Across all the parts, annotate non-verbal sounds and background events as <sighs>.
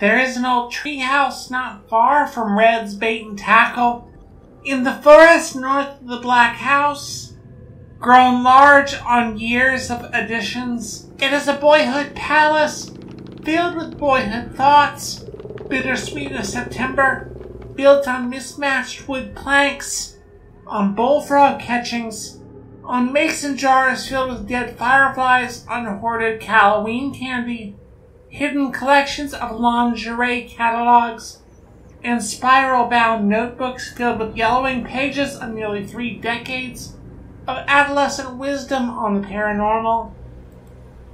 There is an old treehouse not far from Red's Bait and Tackle. In the forest north of the Black House, grown large on years of additions, it is a boyhood palace filled with boyhood thoughts, bittersweet as September, built on mismatched wood planks, on bullfrog catchings, on mason jars filled with dead fireflies, on hoarded Halloween candy, hidden collections of lingerie catalogs, and spiral bound notebooks filled with yellowing pages of nearly three decades of adolescent wisdom on the paranormal.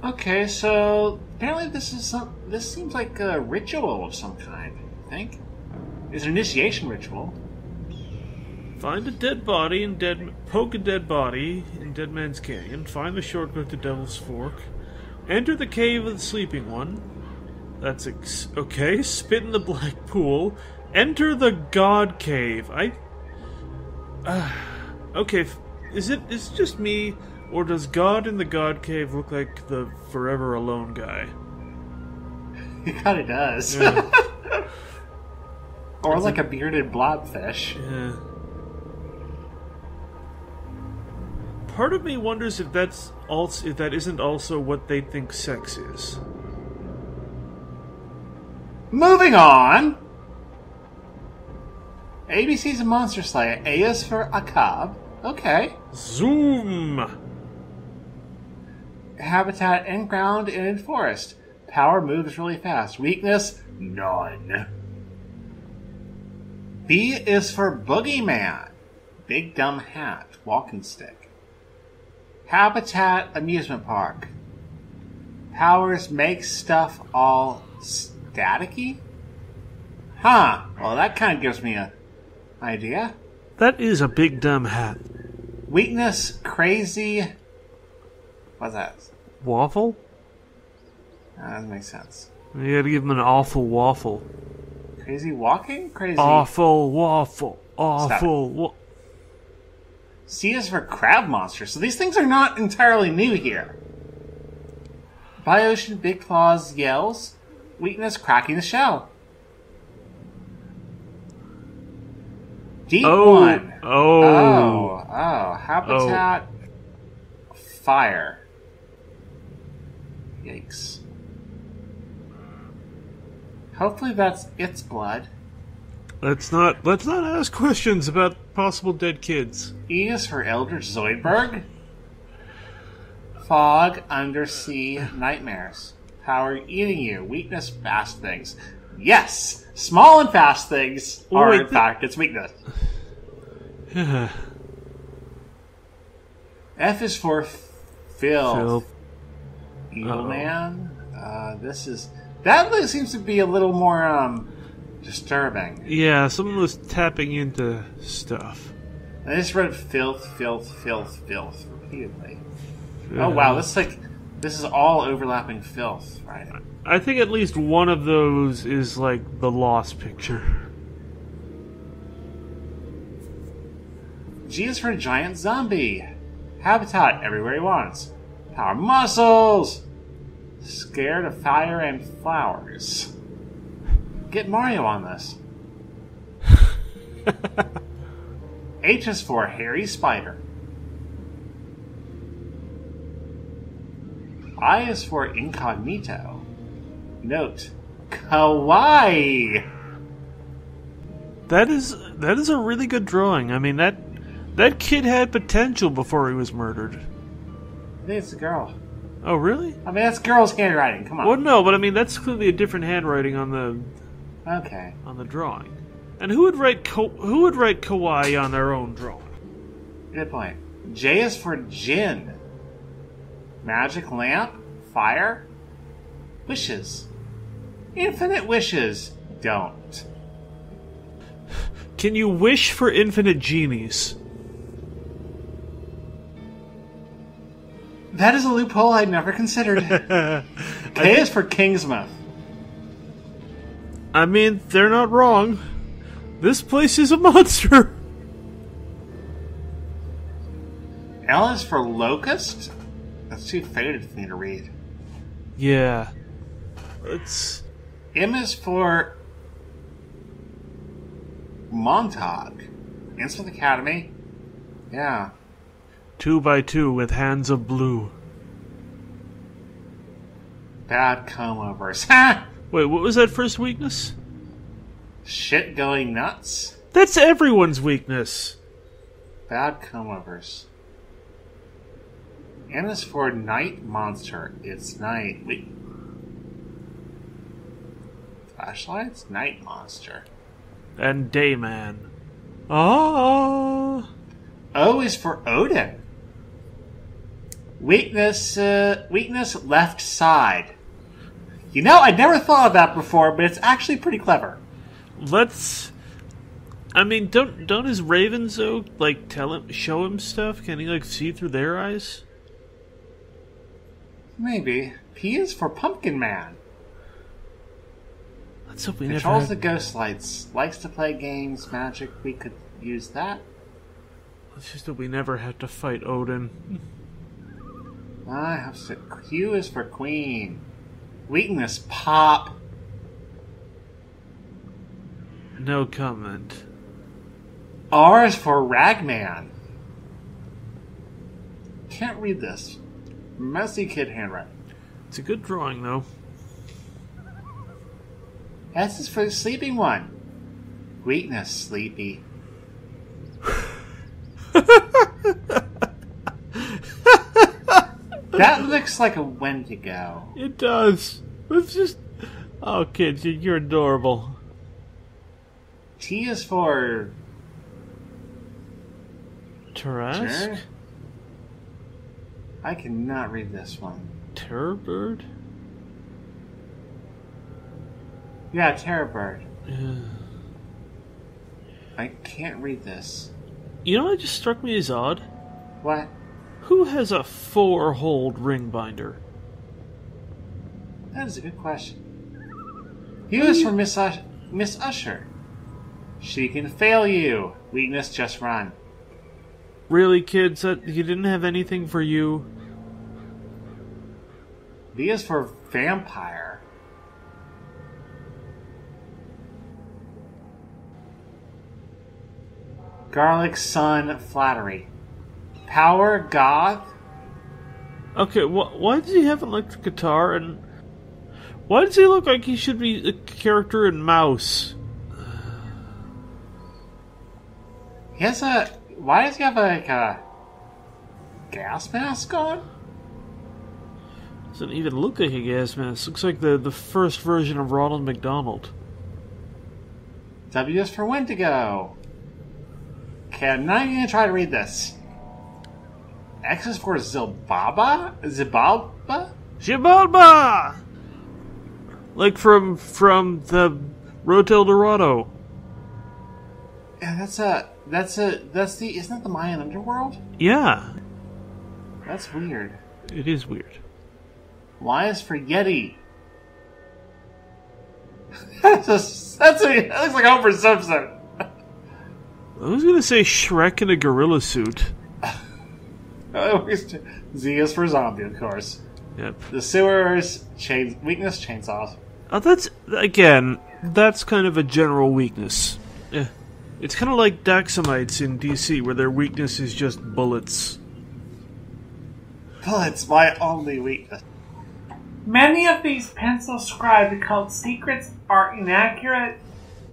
Okay, so apparently this is some. This seems like a ritual of some kind. I think it's an initiation ritual. Find a dead body in dead. Poke a dead body in Dead Man's Canyon. Find the shortcut to Devil's Fork. Enter the cave of the sleeping one. That's ex- okay. Spit in the black <laughs> pool. Enter the God Cave. I. Uh, <sighs> okay, is it is it just me, or does God in the God Cave look like the Forever Alone guy? It kind of does. Yeah. <laughs> or like a bearded blobfish. Yeah. Part of me wonders if that's also if that isn't also what they think sex is. Moving on. ABC's a monster slayer. A is for Ak'ab. Okay. Zoom. Habitat in ground and in forest. Power moves really fast. Weakness none. B is for Boogeyman. Big dumb hat. Walking stick. Habitat amusement park. Powers make stuff all staticky? Huh. Well, that kind of gives me a idea. That is a big dumb hat. Weakness, crazy. What's that? Waffle? Uh, that doesn't make sense. You gotta give him an awful waffle. Crazy walking? Crazy. Awful waffle. Awful. Wa- C is for crab monster. So these things are not entirely new here. Biocean Big Claws yells. Weakness cracking the shell. Deep oh. one. Oh. Oh, oh. Habitat fire. Yikes. Hopefully that's its blood. Let's not let's not ask questions about possible dead kids. E is for Eldritch Zoidberg. Fog, undersea nightmares. Power eating you. Weakness, fast things. Yes! Small and fast things are, wait, in th- fact, its weakness. <sighs> F is for Phil. Phil. Evil. Man. Uh, this is. That seems to be a little more um, disturbing. Yeah, someone was tapping into stuff. I just read filth, filth, filth, filth repeatedly. Oh wow, this is like this is all overlapping filth, right? I think at least one of those is like the lost picture. G is for giant zombie. Habitat everywhere he wants. Power muscles. Scared of fire and flowers. Get Mario on this. <laughs> H is for hairy spider. I is for incognito. Note, kawaii. That is that is a really good drawing. I mean that that kid had potential before he was murdered. I think it's a girl. Oh really? I mean, that's girl's handwriting. Come on. Well, no, but I mean that's clearly a different handwriting on the Okay. on the drawing. And who would write Ka- who would write kawaii on their own drawing? Good point. J is for Jin. Magic lamp, fire, wishes. Infinite wishes. Don't. Can you wish for infinite genies? That is a loophole I'd never considered. <laughs> K is for Kingsmouth. I mean, they're not wrong. This place is a <laughs> monster. L is for Locust. That's too faded for me to read. Yeah. Let's M is for Montag. Innsmouth Academy. Yeah. Two by two with hands of blue. Bad comb overs. Ha! Wait, what was that first weakness? Shit going nuts. That's everyone's weakness. Bad comb overs. N is for night monster. It's night. Wait. Flashlights? Night monster. And Dayman. Oh. O is for Odin. Weakness, uh, weakness left side. You know, I never thought of that before, but it's actually pretty clever. Let's. I mean, don't don't his ravens though like tell him, show him stuff? Can he like see through their eyes? Maybe. P is for Pumpkin Man. Let's hope we never. Controls the ghost lights. Likes to play games, magic. We could use that. let's just hope we never have to fight Odin. I have to. Q is for Queen. Weakness pop. No comment. R is for Ragman. Can't read this. Messy kid handwriting. It's a good drawing though. S is for the sleeping one. Weakness, sleepy. that looks like a Wendigo. It does. It's just. Oh, kids, you- you're adorable. T is for Tarask? Sure. I cannot read this one. Terror bird? Yeah, Terror Bird. <sighs> I can't read this. You know what just struck me as odd? What? Who has a four hold ring binder? That is a good question. He was from Miss, Ush- Miss Usher. She can fail you. Weakness, just run. Really, kids? That you didn't have anything for you? V is for vampire. Garlic Sun Flattery. Power Goth. Okay, wh- why does he have an electric guitar and why does he look like he should be a character in Mouse? He has a. Why does he have like a gas mask on? Doesn't even look like a gas mask. Looks like the, the first version of Ronald McDonald. W is for Wendigo. Okay, I'm not even gonna try to read this. X is for Zilbaba? Zibalba? Xibalba! Like from from the Road to El Dorado. Yeah, that's a. That's a. That's the. Isn't that the Mayan underworld? Yeah, That's weird. it is weird. Why is for Yeti. <laughs> that's a. That's a. That looks like Homer Simpson. I was gonna say Shrek in a gorilla suit. <laughs> Z is for zombie, of course. Yep. The sewers, chain, weakness, chainsaws. Oh, that's again. That's kind of a general weakness. Yeah. It's kind of like Daxamites in DC, where their weakness is just bullets. Bullets, my only weakness. Many of these pencil scribed occult secrets are inaccurate,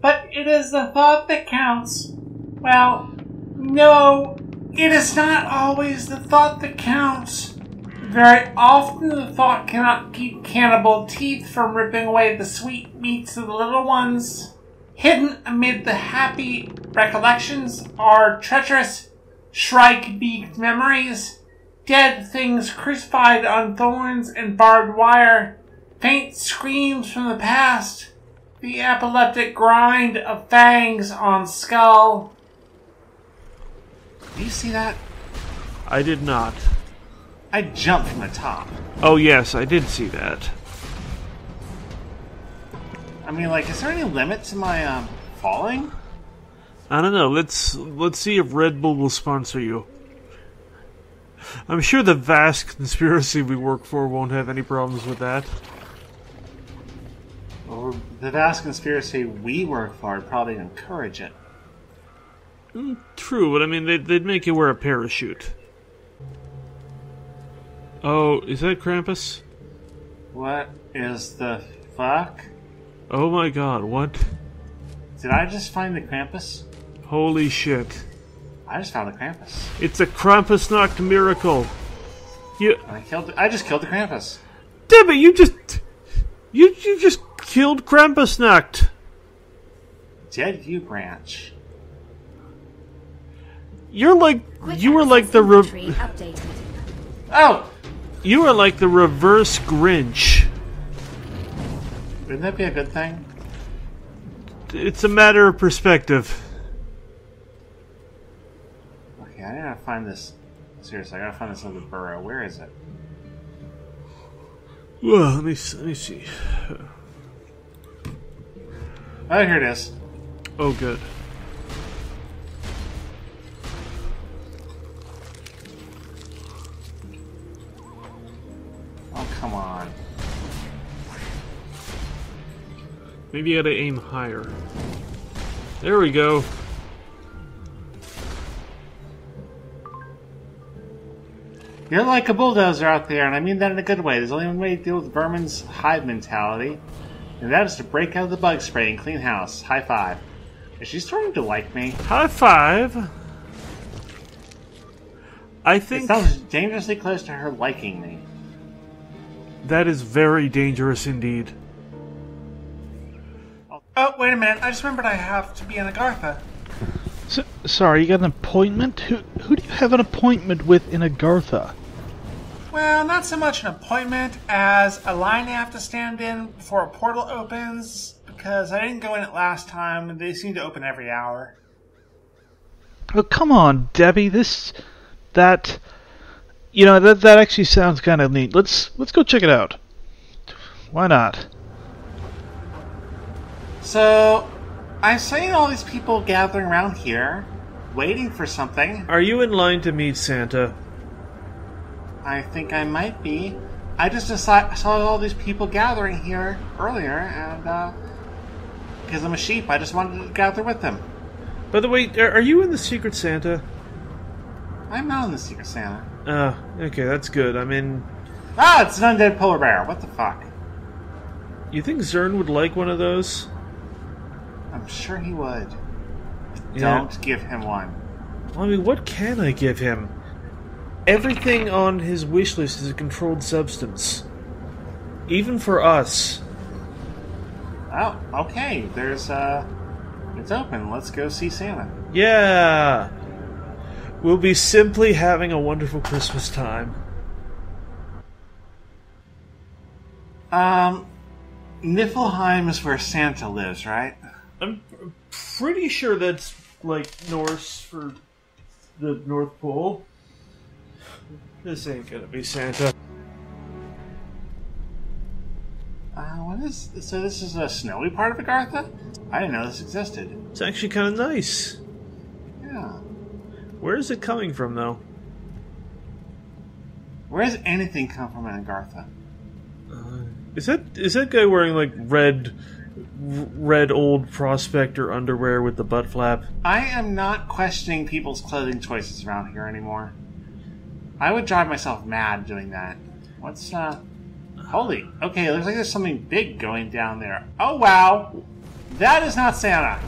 but it is the thought that counts. Well, no, it is not always the thought that counts. Very often, the thought cannot keep cannibal teeth from ripping away the sweet meats of the little ones. Hidden amid the happy recollections are treacherous, shrike beaked memories, dead things crucified on thorns and barbed wire, faint screams from the past, the epileptic grind of fangs on skull. Do you see that? I did not. I jumped from the top. Oh yes, I did see that. I mean, like, is there any limit to my um, falling? I don't know. Let's let's see if Red Bull will sponsor you. I'm sure the vast conspiracy we work for won't have any problems with that. Well, the vast conspiracy we work for would probably encourage it. Mm, True, but I mean, they'd, they'd make you wear a parachute. Oh, is that Krampus? What is the fuck? Oh my god, what? Did I just find the Krampus? Holy shit. I just found the Krampus. It's a Krampusnacht miracle. You, I killed. I just killed the Krampus. damn it, you just, you, you just killed Krampusnacht. Dead you branch? You're like, Quick you were like the, re- updated. Oh, you were like the reverse Grinch. Wouldn't that be a good thing? It's a matter of perspective. Okay, I gotta find this. Seriously, I gotta find this other burrow. Where is it? Well, let me, let me see. Oh, here it is. Oh, good. Maybe you gotta aim higher. There we go. You're like a bulldozer out there, and I mean that in a good way. There's only one way to deal with Vermin's hive mentality, and that is to break out of the bug spray and clean house. High five. Is she starting to like me? High five. I It think sounds dangerously close to her liking me. that is very dangerous indeed. Oh, wait a minute. I just remembered I have to be in Agartha. So, sorry, you got an appointment? Who who do you have an appointment with in Agartha? Well, not so much an appointment as a line I have to stand in before a portal opens because I didn't go in it last time and they seem to open every hour. Oh, come on, Debbie. This, that, you know that that actually sounds kind of neat. Let's let's go check it out. Why not? So, I'm seeing all these people gathering around here, waiting for something. Are you in line to meet Santa? I think I might be. I just decide, saw all these people gathering here earlier, and uh, because I'm a sheep, I just wanted to gather with them. By the way, are are you in the Secret Santa? I'm not in the Secret Santa. Ah, okay, that's good. I mean, Ah, it's an undead polar bear. What the fuck? you think Zern would like one of those? I'm sure he would. Yeah. Don't give him one. I mean, what can I give him? Everything on his wish list is a controlled substance. Even for us. Oh, okay. There's uh, it's open. Let's go see Santa. Yeah! We'll be simply having a wonderful Christmas time. Um, Niflheim is where Santa lives, right? I'm pretty sure that's like Norse for the North Pole. This ain't gonna be Santa. Uh, what is so? This is a snowy part of Agartha. I didn't know this existed. It's actually kind of nice. Yeah. Where is it coming from, though? Where does anything come from in Agartha? Is that is that guy wearing like red, red old prospector underwear with the butt flap? I am not questioning people's clothing choices around here anymore. I would drive myself mad doing that. What's uh? Holy. Okay, it looks like there's something big going down there. Oh wow, that is not Santa.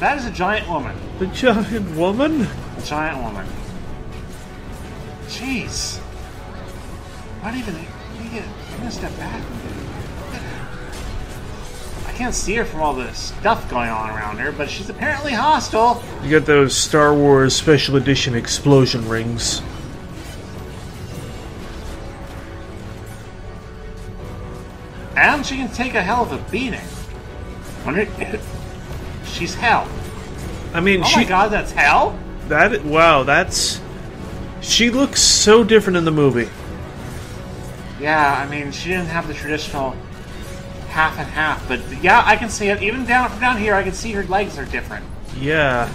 That is a giant woman. The giant woman? A giant woman. Jeez. Not even? get- I'm gonna step back. I can't see her from all the stuff going on around her, but she's apparently hostile. You got those Star Wars special edition explosion rings. And she can take a hell of a beating. Wonder, <laughs> she's Hel. I mean, Oh she my god, that's Hel? that wow, that's she looks so different in the movie. Yeah, I mean, she didn't have the traditional half and half, but yeah, I can see it. Even down from down here, I can see her legs are different. Yeah.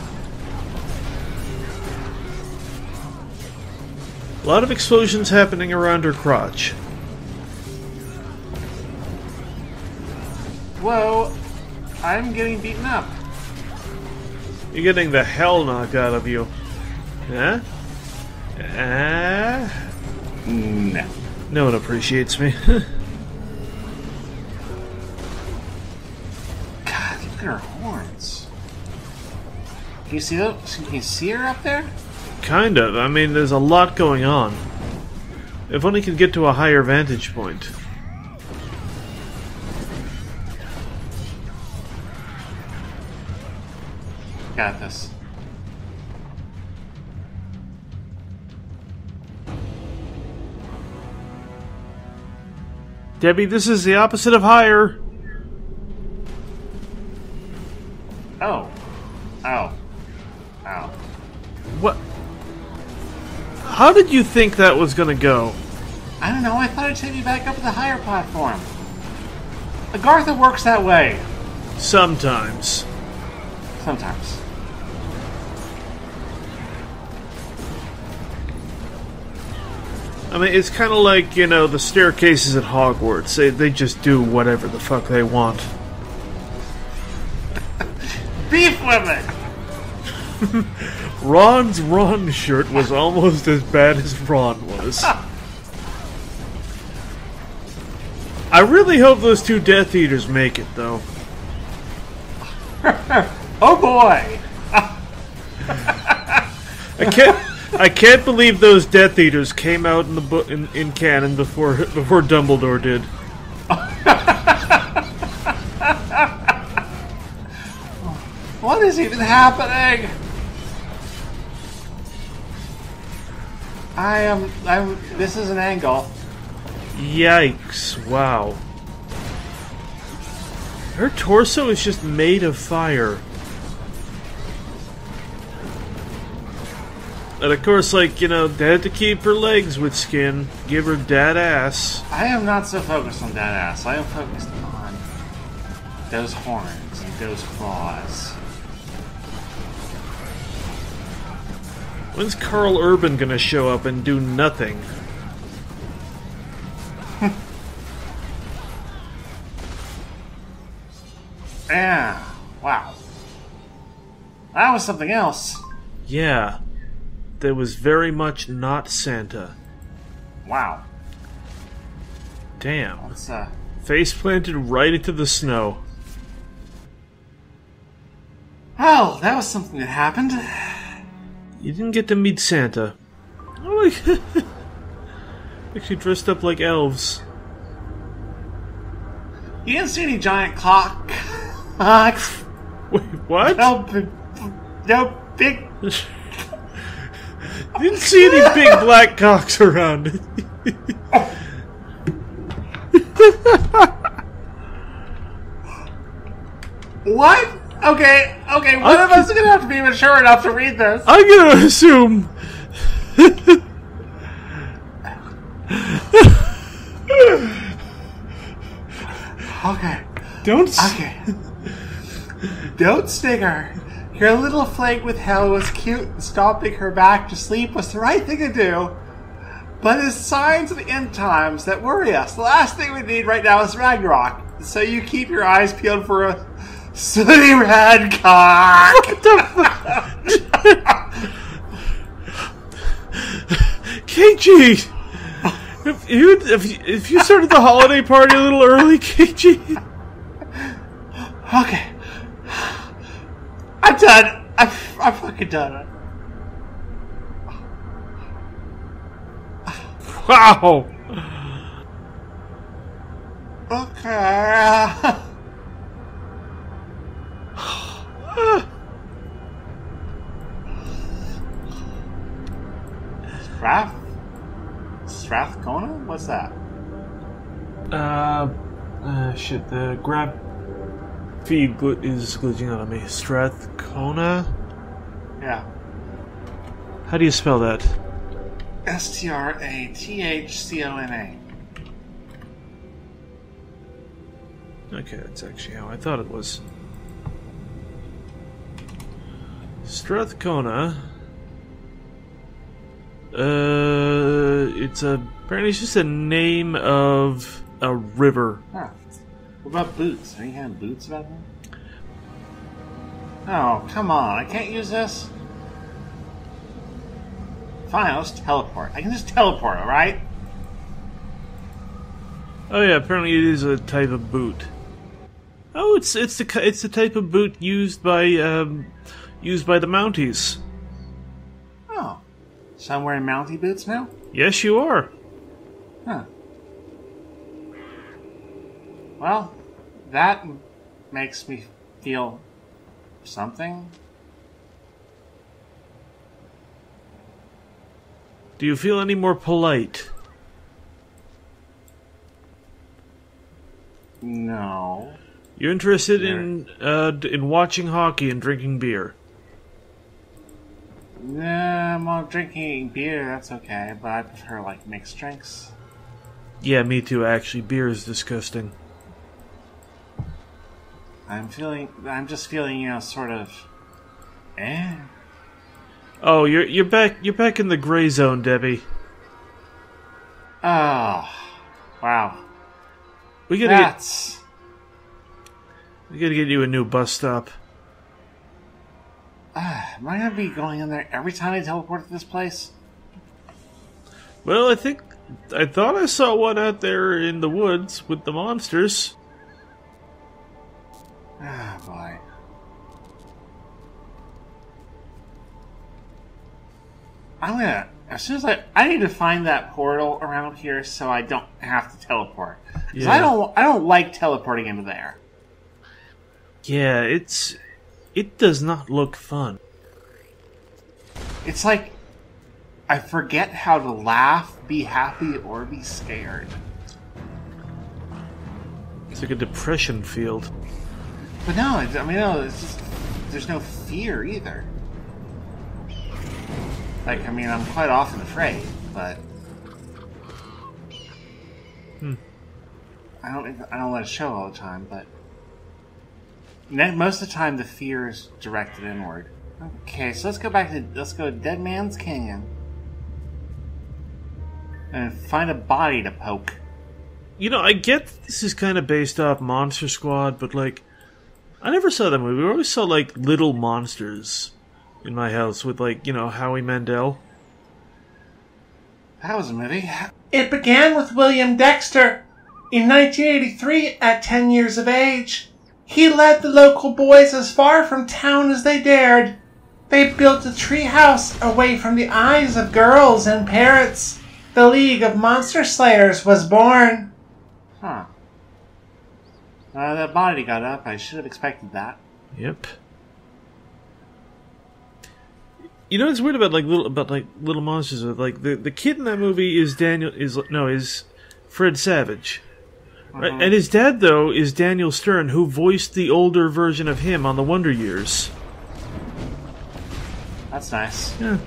A lot of explosions happening around her crotch. Whoa, I'm getting beaten up. You're getting the hell knocked out of you. Huh? Ah? No. No one appreciates me. <laughs> you see those? Can you see her up there? kind of. I mean, there's a lot going on. If only could get to a higher vantage point. Got this. Debbie, this is the opposite of higher. How did you think that was gonna go? I don't know, I thought it'd take me back up to the higher platform. Agartha works that way. Sometimes. Sometimes. I mean, it's kind of like, you know, the staircases at Hogwarts. They, they just do whatever the fuck they want. Beef women! <laughs> Ron's Ron shirt was almost as bad as Ron was. I really hope those two Death Eaters make it, though. <laughs> Oh boy! I can't. I can't believe those Death Eaters came out in the book in, in canon before before Dumbledore did. <laughs> What is even happening? I am. I'm. This is an angle. Yikes! Wow. Her torso is just made of fire. And of course, like, you know, they had to keep her legs with skin, give her dead ass. I am not so focused on that ass. I am focused on those horns and those claws. When's Karl Urban gonna show up and do nothing? <laughs> Yeah. Wow. That was something else. Yeah. That was very much not Santa. Wow. Damn. Let's uh. Face planted right into the snow. Oh, that was something that happened. You didn't get to meet Santa. <laughs> Oh, like, actually dressed up like elves. You didn't see any giant clock. clocks. <laughs> Wait, what? no, big, no big. <laughs> Didn't see any big black cocks around. What? Okay, okay. One of us is gonna have to be mature enough to read this. I'm gonna assume. Okay, Don't. s- okay. Don't sting her. Your little flake with Hel was cute, and stomping her back to sleep was the right thing to do. But it's signs of the end times that worry us. The last thing we need right now is Ragnarok. So you keep your eyes peeled for a sooty red cock. KG! If you, if you if you started the holiday party a little early, KG. Okay. I'm done. I'm, I'm fucking done. Wow! Okay. <laughs> Strath? Strathcona? What's that? Uh, uh, shit, the grab feed gl- is glitching out on me. Strathcona? Yeah. How do you spell that? S T R A T H C O N A. Okay, that's actually how I thought it was. Strathcona. Uh, it's a apparently it's just a name of a river. Huh. What about boots? Any you of boots about them? Oh, come on. I can't use this? Fine, I'll just teleport. I can just teleport, alright? Oh yeah, apparently it is a type of boot. Oh, it's it's the it's the type of boot used by um, used by the Mounties. So I'm wearing Mountie boots now? Yes, you are. Huh. Well, that makes me feel something. Do you feel any more polite? No. You're interested in uh, in watching hockey and drinking beer. Nah, I'm not drinking beer, that's okay, but I prefer like mixed drinks. Yeah, me too. Actually, beer is disgusting. I'm feeling, I'm just feeling, you know, sort of, eh? Oh, you're you're back you're back in the gray zone, Debbie. Oh, wow. We gotta get That's, we gotta get you a new bus stop. Am I gonna be going in there every time I teleport to this place? Well, I think I thought I saw one out there in the woods with the monsters. Ah, boy. I'm gonna, as soon as I, I need to find that portal around here so I don't have to teleport. 'Cause I Yeah. don't, I don't like teleporting into there. Yeah, it's it does not look fun. It's like, I forget how to laugh, be happy, or be scared. It's like a depression field. But no, I mean, no, it's just, there's no fear either. Like, I mean, I'm quite often afraid, but. Hmm. I don't, I don't let it show all the time, but. Ne- Most of the time, the fear is directed inward. Okay, so let's go back to, let's go to Dead Man's Canyon. And find a body to poke. You know, I get this is kind of based off Monster Squad, but like, I never saw that movie. We always saw like little monsters in my house with like you know Howie Mandel. That was a movie. It began with William Dexter. In 1983, at 10 years of age, he led the local boys as far from town as they dared. They built a tree house away from the eyes of girls and parrots. The League of Monster Slayers was born. Huh. Uh, that body got up. I should have expected that. Yep. You know what's weird about like little about like little monsters? Like the the kid in that movie is Daniel is no is Fred Savage, right? And his dad though is Daniel Stern, who voiced the older version of him on the Wonder Years. That's nice. Yeah.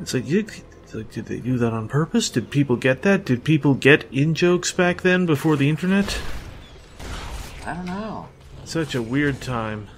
It's like, you, it's like, did they do that on purpose? Did people get that? Did people get in jokes back then before the internet? I don't know. Such a weird time.